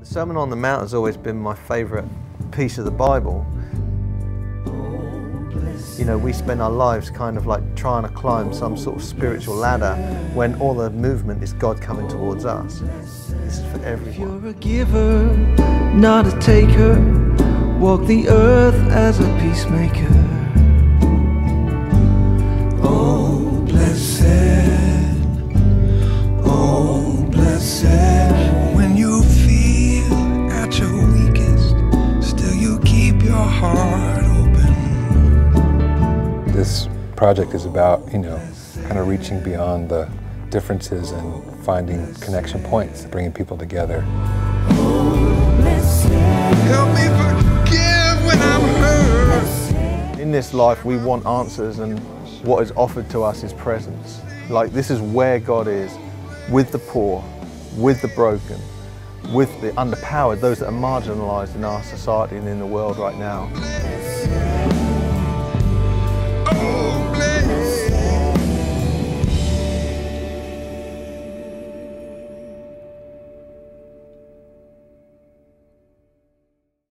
The Sermon on the Mount has always been my favourite piece of the Bible. You know, we spend our lives kind of like trying to climb some sort of spiritual ladder when all the movement is God coming towards us. This is for everyone. You're a giver, not a taker. Walk the earth as a peacemaker. This project is about, you know, kind of reaching beyond the differences and finding connection points, bringing people together. Help me forgive when I'm hurt. In this life, we want answers, and what is offered to us is presence. Like, this is where God is with the poor, with the broken, with the underpowered, those that are marginalized in our society and in the world right now.